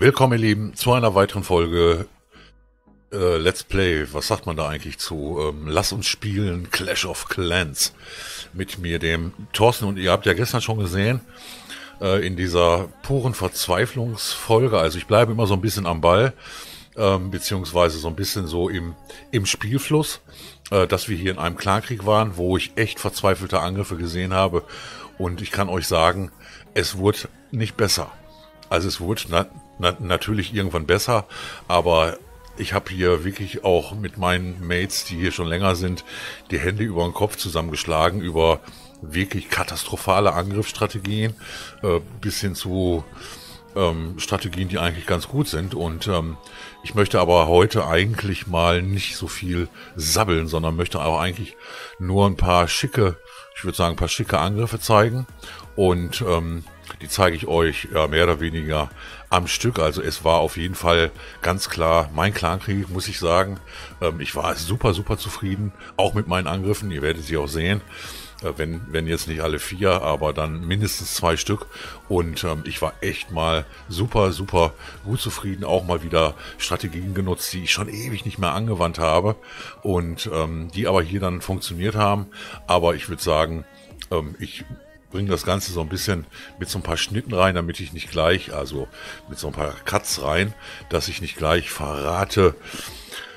Willkommen, ihr Lieben, zu einer weiteren Folge äh, Let's Play. Was sagt man da eigentlich zu? Ähm, Lass uns spielen Clash of Clans mit mir, dem Thorsten. Und ihr habt ja gestern schon gesehen, äh, in dieser puren Verzweiflungsfolge, also ich bleibe immer so ein bisschen am Ball, ähm, beziehungsweise so ein bisschen so im, im Spielfluss, äh, dass wir hier in einem Klankrieg waren, wo ich echt verzweifelte Angriffe gesehen habe. Und ich kann euch sagen, es wurde nicht besser. Also es wurde na, na, natürlich irgendwann besser, aber ich habe hier wirklich auch mit meinen Mates, die hier schon länger sind, die Hände über den Kopf zusammengeschlagen über wirklich katastrophale Angriffsstrategien äh, bis hin zu ähm, Strategien, die eigentlich ganz gut sind. Und ähm, ich möchte aber heute eigentlich mal nicht so viel sabbeln, sondern möchte auch eigentlich nur ein paar schicke, ich würde sagen, ein paar schicke Angriffe zeigen. Und ähm, die zeige ich euch ja, mehr oder weniger am Stück. Also es war auf jeden Fall ganz klar mein Clankrieg, muss ich sagen. Ähm, ich war super, super zufrieden, auch mit meinen Angriffen. Ihr werdet sie auch sehen. Äh, wenn, wenn jetzt nicht alle vier, aber dann mindestens zwei Stück. Und ähm, ich war echt mal super, super gut zufrieden. Auch mal wieder Strategien genutzt, die ich schon ewig nicht mehr angewandt habe und ähm, die aber hier dann funktioniert haben. Aber ich würde sagen, ähm, ich bringe das Ganze so ein bisschen mit so ein paar Schnitten rein, damit ich nicht gleich, also mit so ein paar Cuts rein, dass ich nicht gleich verrate,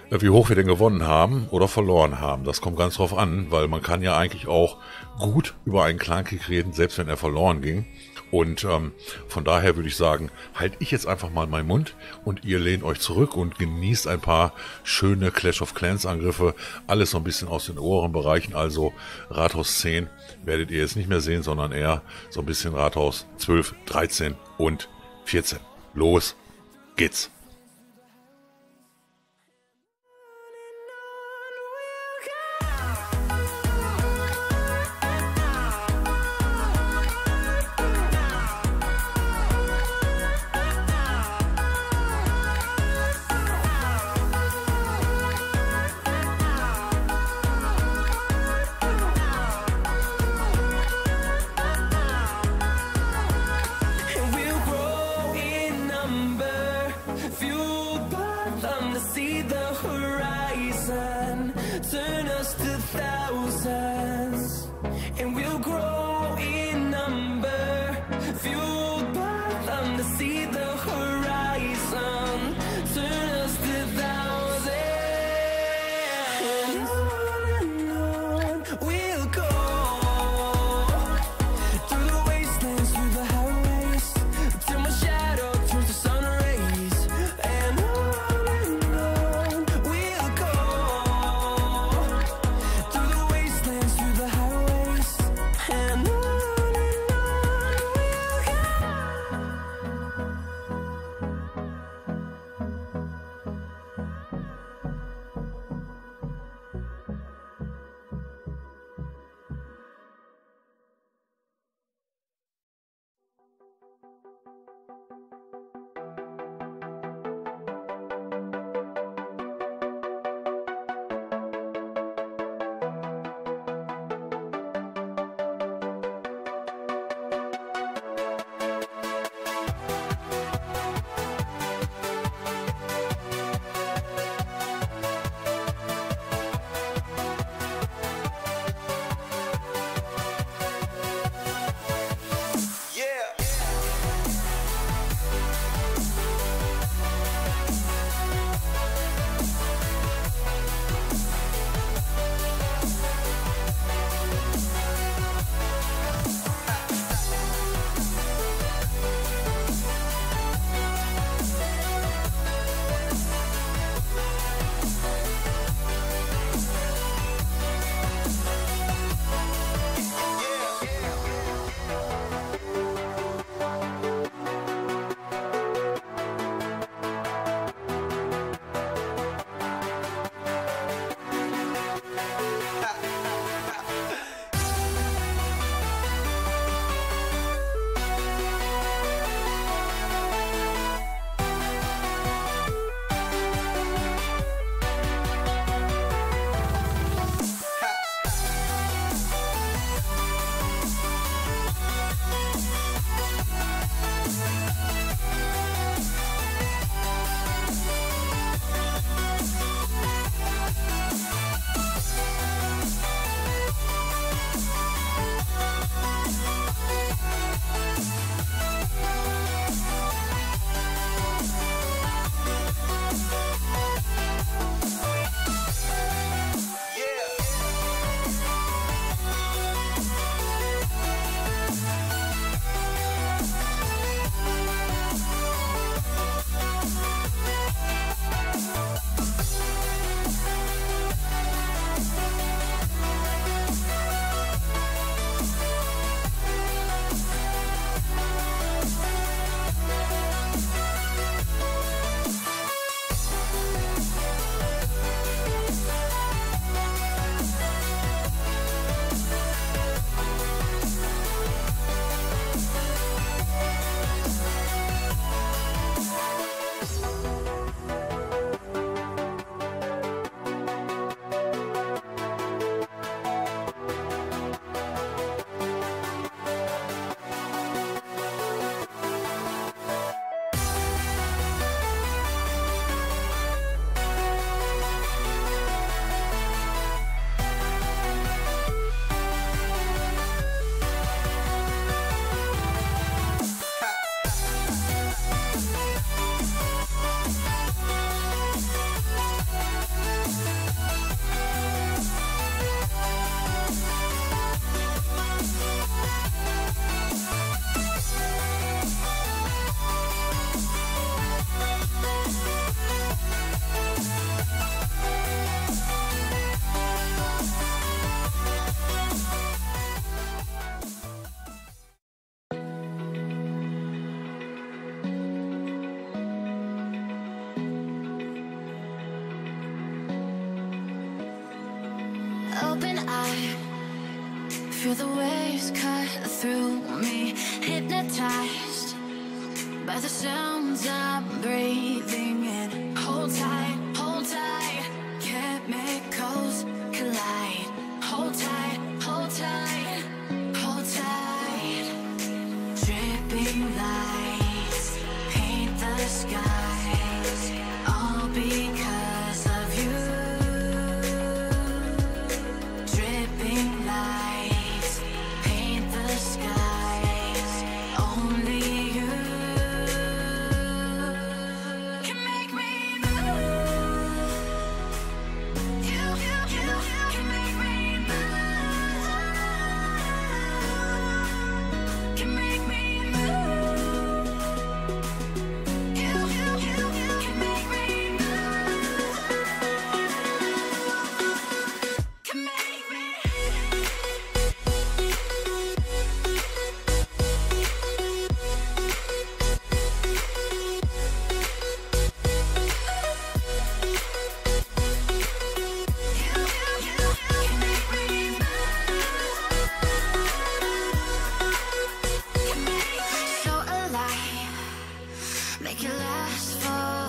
äh, wie hoch wir denn gewonnen haben oder verloren haben. Das kommt ganz drauf an, weil man kann ja eigentlich auch gut über einen Clankrieg reden, selbst wenn er verloren ging. Und ähm, von daher würde ich sagen, halte ich jetzt einfach mal meinen Mund und ihr lehnt euch zurück und genießt ein paar schöne Clash of Clans Angriffe. Alles so ein bisschen aus den oberen Bereichen, also Rathaus 10 werdet ihr jetzt nicht mehr sehen, sondern eher so ein bisschen Rathaus 12, 13 und 14. Los geht's. Hypnotized by the sounds make it last forever.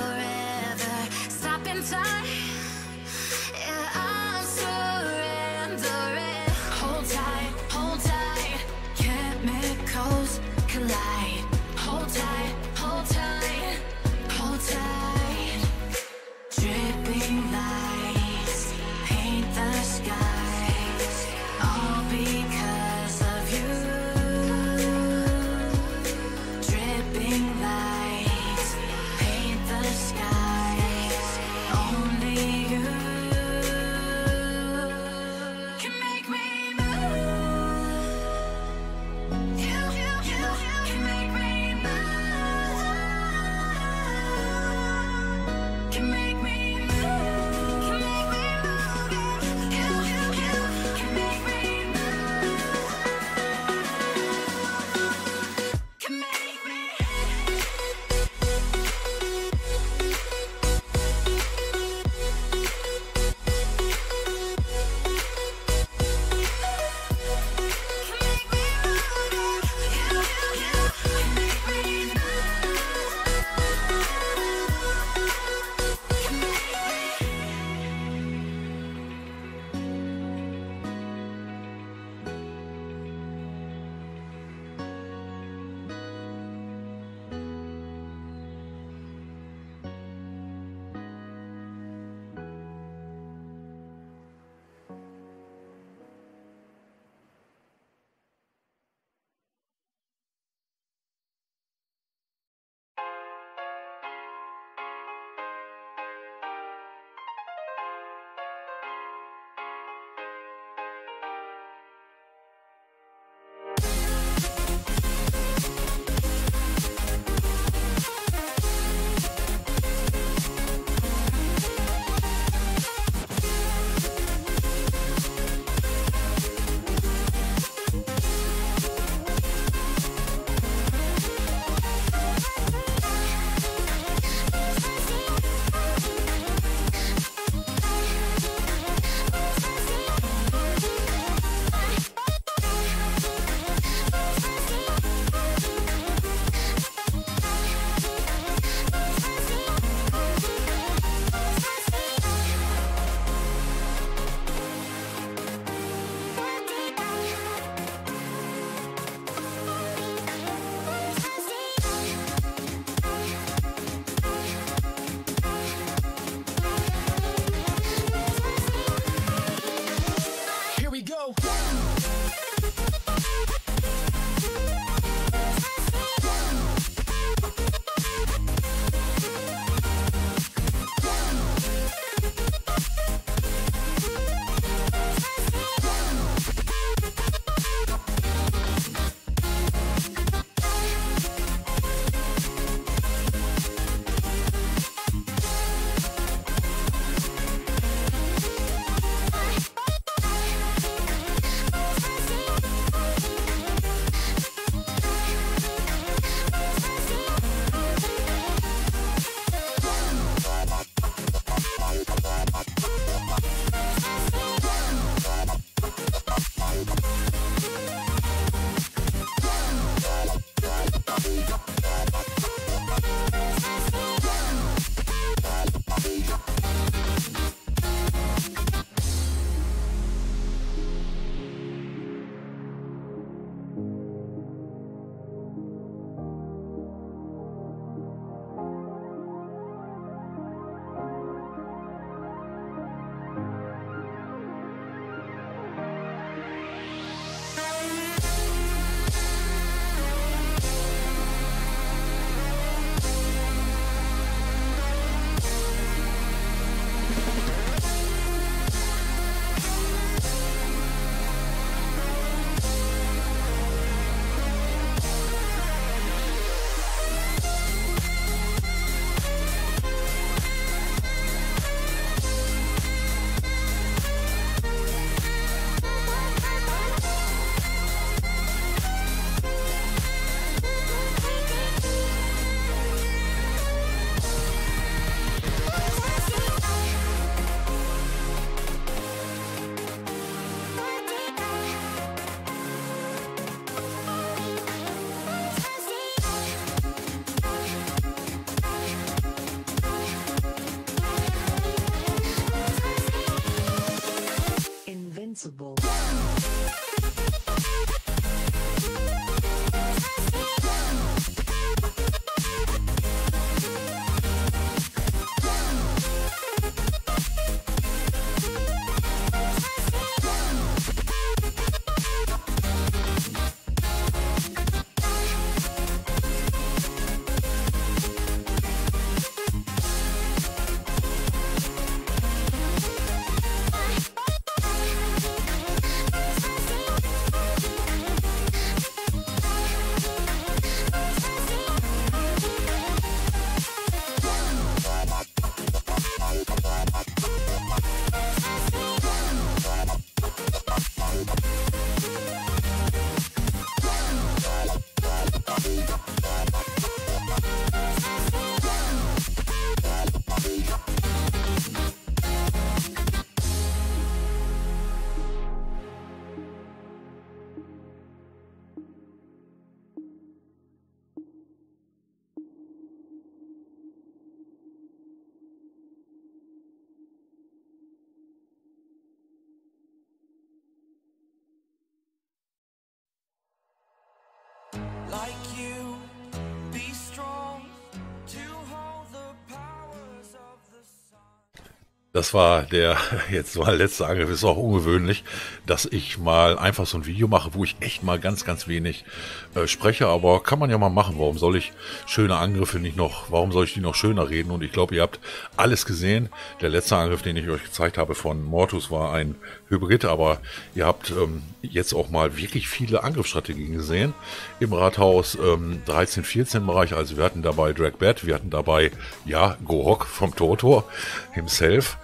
Das war der jetzt mal letzte Angriff. Ist auch ungewöhnlich, dass ich mal einfach so ein Video mache, wo ich echt mal ganz, ganz wenig äh, spreche. Aber kann man ja mal machen. Warum soll ich schöne Angriffe nicht noch, warum soll ich die noch schöner reden? Und ich glaube, ihr habt alles gesehen. Der letzte Angriff, den ich euch gezeigt habe von Mortus, war ein Hybrid. Aber ihr habt ähm, jetzt auch mal wirklich viele Angriffsstrategien gesehen im Rathaus ähm, 13-14 Bereich. Also wir hatten dabei Dragbat, wir hatten dabei, ja, Gohok vom Totor himself.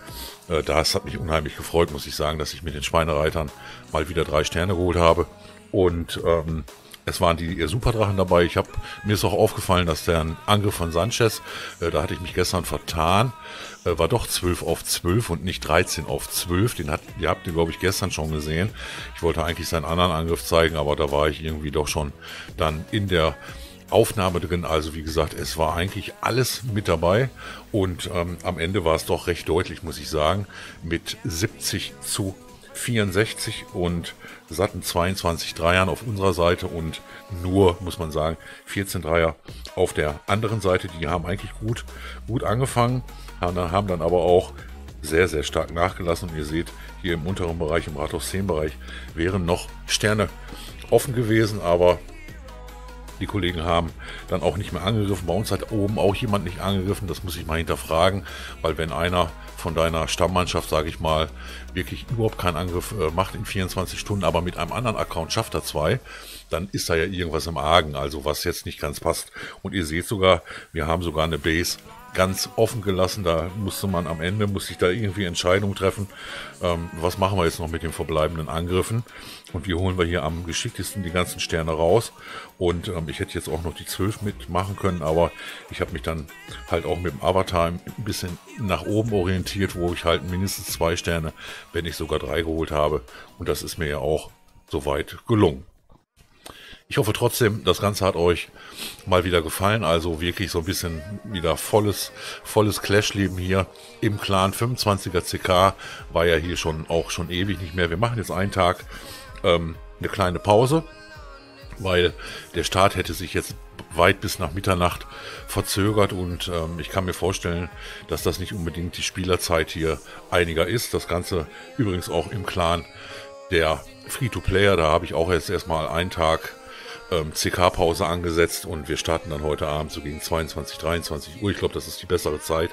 Äh, Das hat mich unheimlich gefreut, muss ich sagen, dass ich mit den Schweinereitern mal wieder drei Sterne geholt habe. Und ähm, es waren die Superdrachen dabei. Ich habe mir ist auch aufgefallen, dass der Angriff von Sanchez, äh, da hatte ich mich gestern vertan, äh, war doch 12 auf 12 und nicht 13 auf 12. Den hat, ihr habt ihr, glaube ich, gestern schon gesehen. Ich wollte eigentlich seinen anderen Angriff zeigen, aber da war ich irgendwie doch schon dann in der Aufnahme drin. Also wie gesagt, es war eigentlich alles mit dabei und ähm, am Ende war es doch recht deutlich, muss ich sagen, mit 70 zu 64 und satten 22 Dreiern auf unserer Seite und nur, muss man sagen, 14 Dreier auf der anderen Seite. Die haben eigentlich gut, gut angefangen, haben dann, aber auch sehr, sehr stark nachgelassen. Und ihr seht, hier im unteren Bereich, im Rathaus 10 Bereich, wären noch Sterne offen gewesen, aber die Kollegen haben dann auch nicht mehr angegriffen. Bei uns hat oben auch jemand nicht angegriffen. Das muss ich mal hinterfragen, weil wenn einer von deiner Stammmannschaft, sage ich mal, wirklich überhaupt keinen Angriff äh, macht in 24 Stunden, aber mit einem anderen Account schafft er zwei, dann ist da ja irgendwas im Argen, also was jetzt nicht ganz passt. Und ihr seht sogar, wir haben sogar eine Base ganz offen gelassen. Da musste man am Ende, musste ich da irgendwie Entscheidungen treffen. Ähm, was machen wir jetzt noch mit den verbleibenden Angriffen? Und wie holen wir hier am geschicktesten die ganzen Sterne raus? Und ähm, ich hätte jetzt auch noch die 12 mitmachen können, aber ich habe mich dann halt auch mit dem Avatar ein bisschen nach oben orientiert, wo ich halt mindestens zwei Sterne, wenn nicht sogar drei geholt habe. Und das ist mir ja auch soweit gelungen. Ich hoffe trotzdem, das Ganze hat euch mal wieder gefallen. Also wirklich so ein bisschen wieder volles, volles Clash-Leben hier im Clan 25er CK. War ja hier schon auch schon ewig nicht mehr. Wir machen jetzt einen Tag ähm, eine kleine Pause, weil der Start hätte sich jetzt weit bis nach Mitternacht verzögert und ähm, ich kann mir vorstellen, dass das nicht unbedingt die Spielerzeit hier einiger ist. Das Ganze übrigens auch im Clan der Free-to-Player, da habe ich auch jetzt erstmal einen Tag ähm, CK-Pause angesetzt und wir starten dann heute Abend so gegen 22, 23 Uhr. Ich glaube, das ist die bessere Zeit,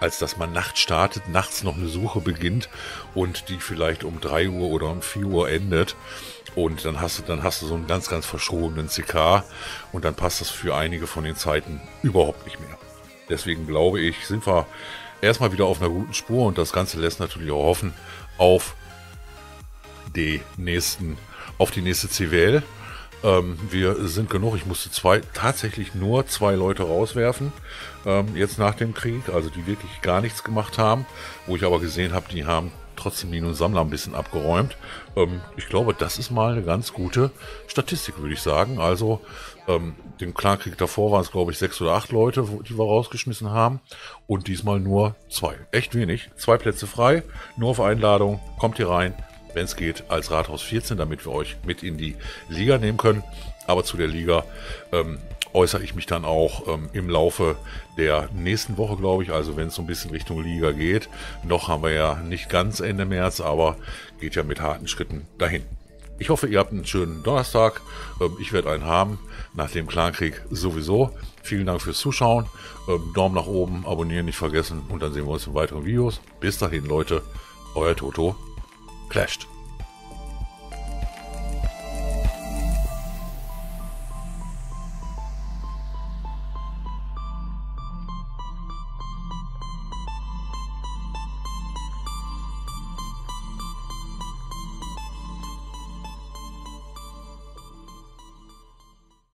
als dass man nachts startet, nachts noch eine Suche beginnt und die vielleicht um 3 Uhr oder um 4 Uhr endet. Und dann hast du, dann hast du so einen ganz, ganz verschobenen CK und dann passt das für einige von den Zeiten überhaupt nicht mehr. Deswegen glaube ich, sind wir erstmal wieder auf einer guten Spur und das Ganze lässt natürlich auch hoffen auf die nächsten, auf die nächste CWL. Ähm, wir sind genug. Ich musste zwei, tatsächlich nur zwei Leute rauswerfen, ähm, jetzt nach dem Krieg, also die wirklich gar nichts gemacht haben, wo ich aber gesehen habe, die haben trotzdem die und Sammler ein bisschen abgeräumt. Ähm, ich glaube, das ist mal eine ganz gute Statistik, würde ich sagen. Also, ähm, dem Clankrieg davor waren es, glaube ich, sechs oder acht Leute, die wir rausgeschmissen haben. Und diesmal nur zwei. Echt wenig. Zwei Plätze frei, nur auf Einladung. Kommt hier rein wenn es geht, als Rathaus 14, damit wir euch mit in die Liga nehmen können. Aber zu der Liga ähm, äußere ich mich dann auch ähm, im Laufe der nächsten Woche, glaube ich. Also wenn es so ein bisschen Richtung Liga geht. Noch haben wir ja nicht ganz Ende März, aber geht ja mit harten Schritten dahin. Ich hoffe, ihr habt einen schönen Donnerstag. Ähm, ich werde einen haben, nach dem Clankrieg sowieso. Vielen Dank fürs Zuschauen. Ähm, Daumen nach oben, abonnieren nicht vergessen und dann sehen wir uns in weiteren Videos. Bis dahin, Leute. Euer Toto. Clashed.